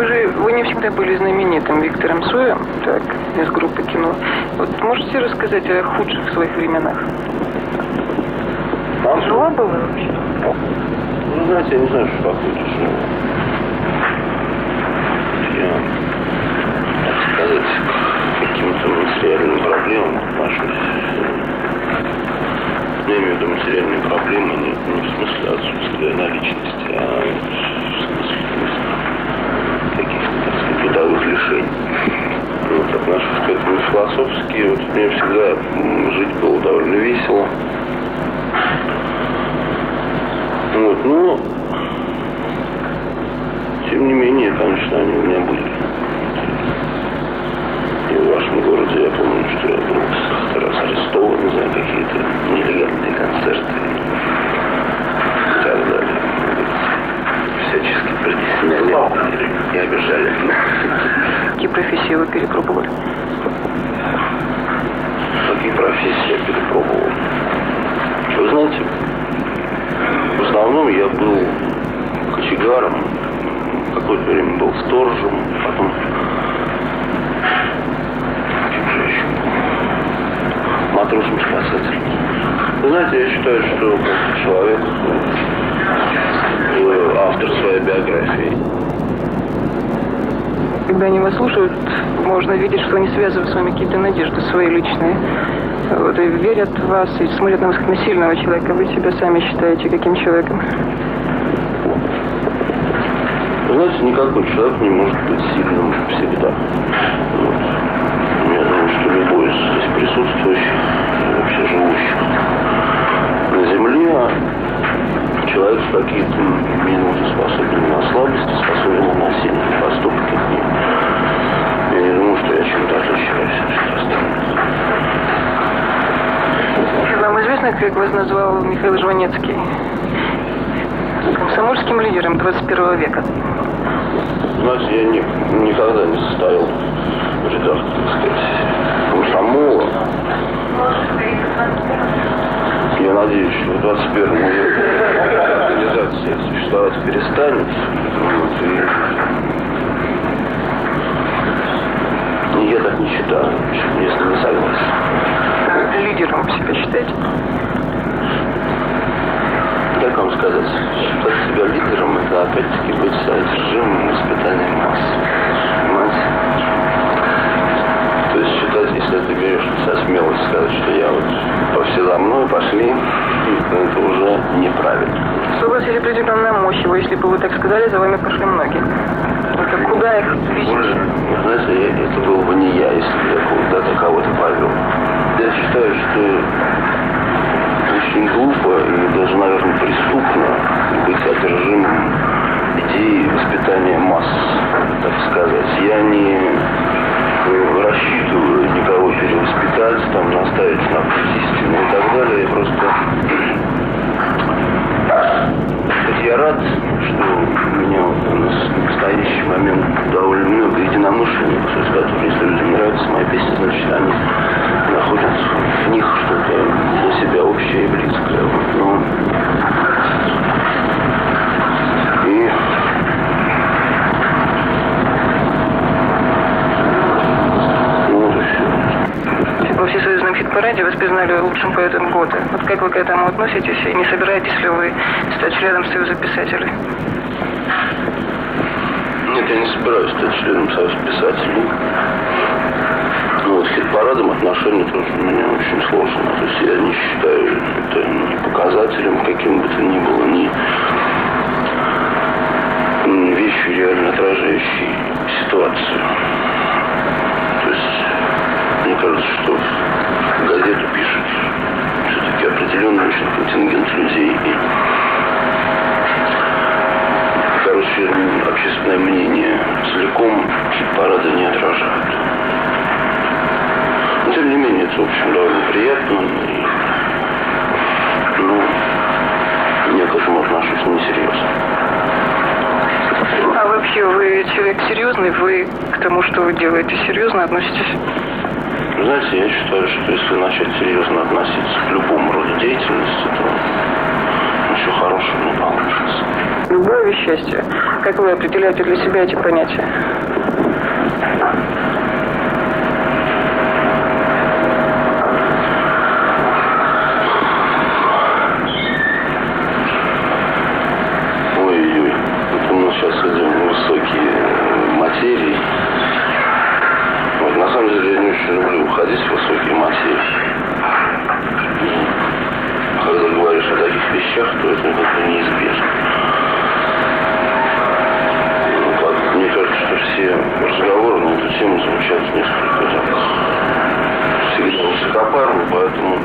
вы же вы не всегда были знаменитым Виктором Соем, так, из группы кино. Вот можете рассказать о худших своих временах? Нам Тяжело было вообще? Ну, знаете, я не знаю, что такое тяжело. Я, так сказать, к каким-то материальным проблемам отношусь. Я имею в виду материальные проблемы не, не в смысле отсутствия наличности, а в смысле каких-то, так сказать, бытовых лишений. Вот, отношусь философски. Вот мне всегда жить было довольно весело. Вот, но тем не менее, конечно, они у меня были. И в вашем городе я помню, что я был как раз арестован за какие-то нелегальные концерты и так далее. Всячески притесняли и обижали. Какие профессии вы перепробовали? Какие профессии я перепробовал? Вы знаете, в основном я был кочегаром, какое-то время был сторожем, потом матросом-спасателем. Вы знаете, я считаю, что человек э, автор своей биографии. Когда они вас слушают, можно видеть, что они связывают с вами какие-то надежды свои личные. Вот, и верят в вас, и смотрят на вас как на сильного человека. Вы себя сами считаете каким человеком? Знаете, никакой человек не может быть сильным всегда. Вот. Я думаю, что любой из здесь присутствующих, вообще живущих на Земле, человек в какие-то минуты способен на слабости, способен на сильные поступки. Я не думаю, что я чем-то отличаюсь от остальных. Вам известно, как вас назвал Михаил Жванецкий? Комсомольским лидером 21 века. Знаете, я ни- никогда не состоял в рядах, так сказать, комсомола. Я надеюсь, что в 21 веке организация существовать перестанет. Вот, и... и я так не считаю, ним не согласен. Лидером себя считаете? Как вам сказать, считать себя лидером, это опять-таки быть содержимым испытанием масс. Понимаете? То есть считать, если ты берешь вся смелость сказать, что я вот по все за мной пошли, это уже неправильно. Есть определенная мощь, его, если бы вы так сказали, за вами пошли многие. Это куда их вести? Знаете, я- это был бы не я, если бы я куда-то кого-то повел. Я считаю, что очень глупо и даже, наверное, преступно быть одержимым идеей воспитания масс, так сказать. Я не э, всесоюзном хит-параде вас признали лучшим поэтом года. Вот как вы к этому относитесь и не собираетесь ли вы стать членом Союза писателей? Нет, я не собираюсь стать членом Союза писателей. Ну, вот хит-парадом отношения тоже у меня очень сложные. То есть я не считаю это ни показателем, каким бы то ни было, ни вещью, реально отражающей ситуацию. Мне кажется, что газету пишет все-таки определенный очень контингент людей. И короче, общественное мнение целиком хит-парада не отражает. Но, тем не менее, это, в общем, довольно приятно. И, ну, я к этому отношусь несерьезно. А вообще вы человек серьезный, вы к тому, что вы делаете, серьезно относитесь? Вы знаете, я считаю, что если начать серьезно относиться к любому роду деятельности, то ничего хорошего не получится. Любовь и счастье. Как вы определяете для себя эти понятия? Вещах, то это как-то неизбежно. Ну, как, мне кажется, что все разговоры на эту тему звучат несколько так всегда высокопарно, поэтому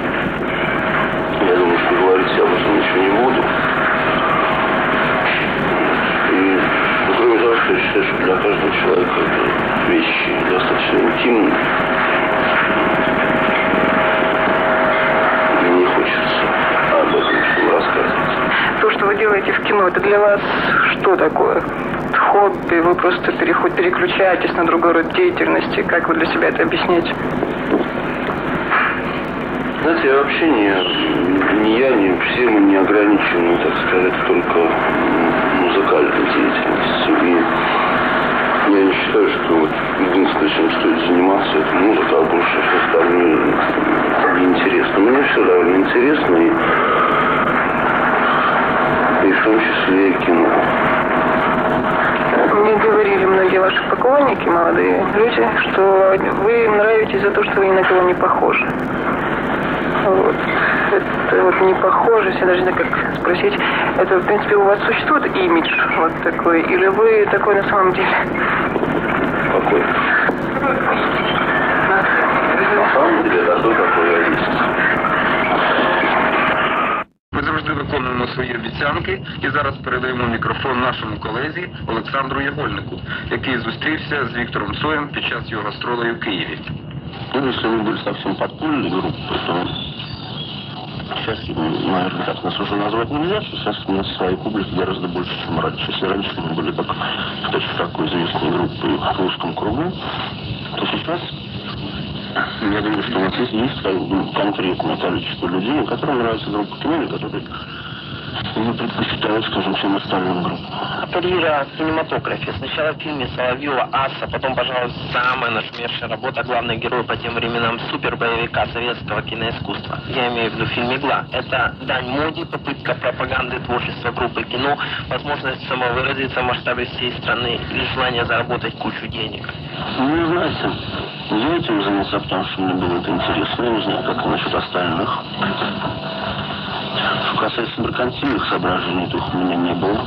я думаю, что говорить об этом ничего не буду. И, ну, кроме того, что я считаю, что для каждого человека это вещи достаточно интимные. Делаете в кино, это для вас что такое? Хобби, вы просто переход, переключаетесь на другой род деятельности. Как вы для себя это объясняете? Знаете, вообще не, не я, не все мы не ограничены, так сказать, только музыкальной деятельностью. И я не считаю, что вот единственное, чем стоит заниматься, это музыка, а больше все остальное неинтересно. Мне все довольно интересно, и, том числе и кино. Мне говорили многие ваши поклонники, молодые люди, что вы им нравитесь за то, что вы ни на кого не похожи. Вот. Это вот не похожесть, я даже не знаю, как спросить. Это, в принципе, у вас существует имидж вот такой? Или вы такой на самом деле? Какой? На самом деле, такой, какой я есть. виконуємо свої обіцянки і зараз передаємо мікрофон нашому колезі Олександру Ягольнику, який зустрівся з Віктором Цоєм під час його гастролей у Києві. Ну, если мы были совсем подпольной группой, то сейчас, ну, наверное, так нас уже назвать нельзя, что сейчас у нас своей публики гораздо больше, чем раньше. Если раньше мы были так, точно такой известной группой в русском кругу, то сейчас я думаю, что вот здесь есть ну, конкретное количество людей, которым нравится группа кино, и которые не предпочитают, скажем, всем остальным группам. Карьера в кинематографе. Сначала в фильме Соловьева «Аса», потом, пожалуй, самая нашумевшая работа, главный герой по тем временам супербоевика советского киноискусства. Я имею в виду фильм «Игла». Это дань моде, попытка пропаганды творчества группы кино, возможность самовыразиться в масштабе всей страны или желание заработать кучу денег. Ну, знаете, я этим занялся, потому что мне было это интересно. Я не знаю, как насчет остальных. Касается меркантильных соображений, то их у меня не было.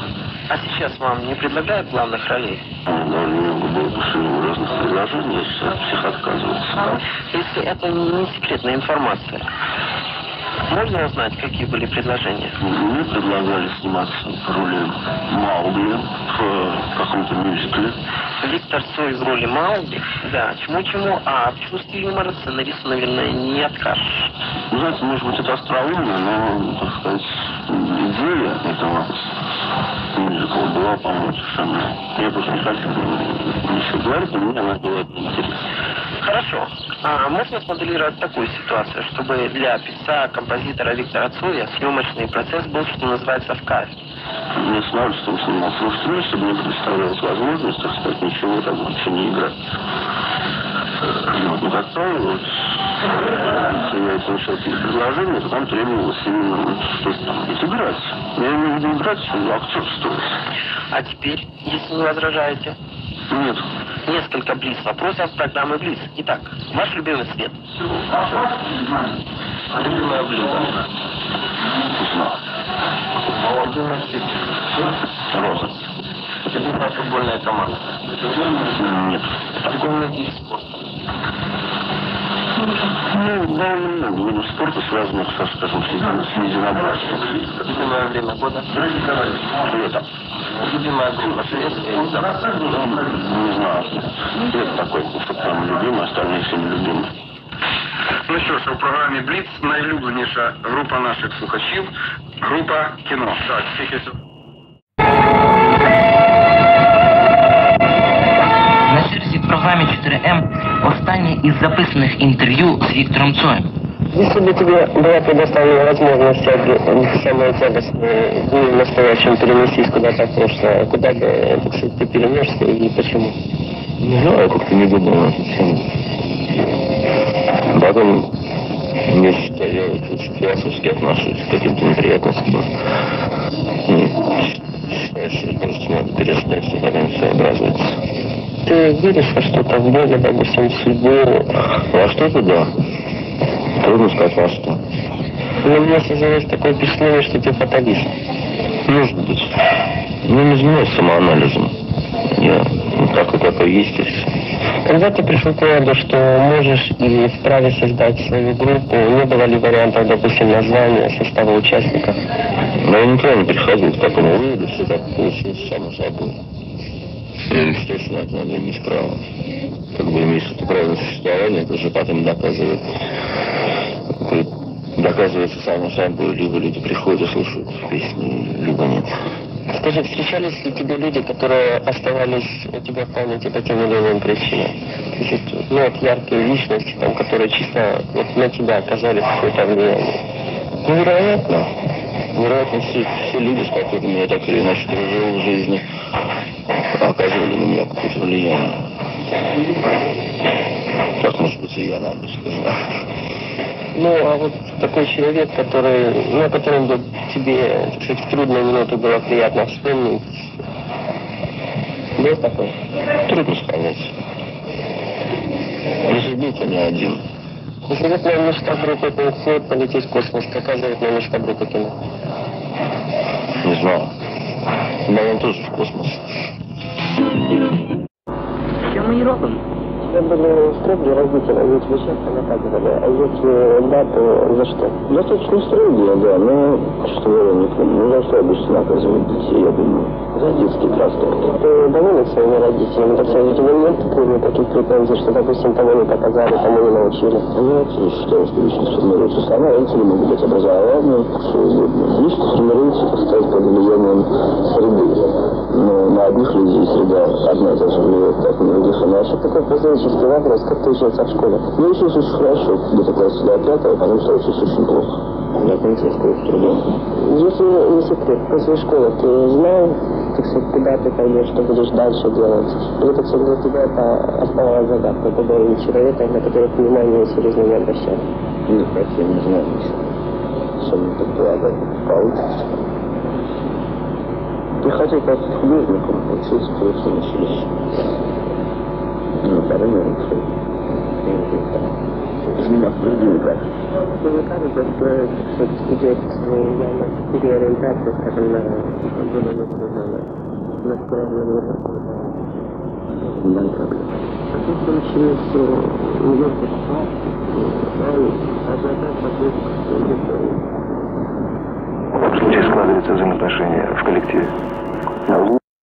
А сейчас вам не предлагают главных ролей? Мне довольно много было него разных предложений, я сейчас от всех отказывался. Если это не секретная информация, можно узнать, какие были предложения? Мне предлагали сниматься в роли Маугли в э, каком-то мюзикле. Виктор Цой в роли Маугли? Да, чему-чему, а в чувстве юмора сценаристу, наверное, не откажешь. Ну, знаете, может быть, это остроумно, но, так сказать, идея этого мюзикла была, по-моему, совершенно... Я просто не хочу ничего говорить, но мне она была интересна. Хорошо. А можно смоделировать такую ситуацию, чтобы для певца, композитора Виктора Цоя съемочный процесс был, что называется, в кайф? Мне с удовольствием снимался в фильме, чтобы мне предоставлялась возможность, так сказать, ничего там вообще не играть. Вот, ну, как правило, если я получал какие-то предложения, то там требовалось именно вот, что-то там играть. Я имею в виду играть, ну, актерствовать. А теперь, если не возражаете, Нет. Несколько близ вопросов программы Близ. Итак, ваш любимый цвет? Любимое блюдо. Любимый цвет. Роза. Любимая футбольная команда. Нет. Любимый вид спорта. Ну, довольно много видов спорта, связанных со, скажем, с еди- с единоборством. Любимое время года. Лето. Любимая группа? Ну, не знаю. Лето такой, что прям любимый, остальные все нелюбимые. Ну що ж, у програмі Бліц найулюбленіша група наших слухачів група кіно. Так, тільки сьогодні. На черзі в програмі 4М останнє із записаних інтерв'ю з Віктором Цоєм. Если бы тебе была предоставлена возможность от самое тягостное в настоящем перенестись куда-то в прошлое, куда бы, так сказать, ты перенесся и почему? Не знаю, как-то не думал на эту тему. Потом я считаю, я философски отношусь к каким-то неприятностям. Считаю, что просто надо перестать потом все образуется. Ты веришь во что-то, в Бога, допустим, в судьбу? Во что-то да. Трудно сказать во что. Но у меня создалось такое впечатление, что ты фаталист. Может быть. Ну, не занимаюсь самоанализом. Я ну, такой, какой есть и все. Когда ты пришел к выводу, что можешь и вправе создать свою группу, не было ли вариантов, допустим, названия, состава участников? Но я никогда не приходил к такому выводу, все так получилось само собой. Что на это надо иметь право. Бы имеешь это право на существование, это же потом доказывает. Доказывается само собой, либо люди приходят и слушают песни, либо нет. Скажи, встречались ли тебе люди, которые оставались у тебя в памяти по тем или иным причинам? То есть, ну, вот яркие личности, там, которые чисто вот на тебя оказали какое-то влияние. Ну, вероятно. Вероятно, все, все люди, с которыми я так или иначе дружил в жизни, оказывали на меня какое-то влияние. Так, может быть, и я, надо сказать. Ну, а вот такой человек, который, ну, о котором бы тебе, сказать, в трудную минуту было приятно вспомнить. Был такой? Трудно сказать. Если был, то не один. Заветная мечта группы Floyd полететь в космос. Какая заветная мечта группы кино? Не знаю. Наверное, тоже в космос. Чем мы не робим? Тебя были строгие родители, ведь часто наказывали. А если да, то за что? Достаточно строгие, да, но что я не помню. Ну, за что обычно наказывают детей, я думаю? За детский простор. Ты доволен своими родителями? Так сказать, у тебя нет к ним таких претензий, что, допустим, того не показали, тому не научили? Я считаю, что личность формируется сама, родители могут быть образованные, что угодно. Личность формируется, так сказать, под влиянием среды. Но на одних людей среда одна и та же влияет, так на других иначе. Такой прозаический вопрос, как ты учился в школе? Я учился очень хорошо, где-то класса до пятого, потому что учился очень плохо. Я кончил школу с трудом. Если не секрет, после школы ты знал, так сказать, куда ты пойдешь, что будешь дальше делать? Или, так сказать, для тебя это оставалась загадкой, ты был человека, на которых внимание серьезно не обращал? Нет, я не знаю ничего. Особенно так полагать, получится. Я хотел стать художником, художественном училище. Ну, я. Из меня впереди как. Мне кажется, что все-таки идет явно переориентация, скажем, на более национальное настроение Да, проблем. В случае складываются взаимоотношения в коллективе.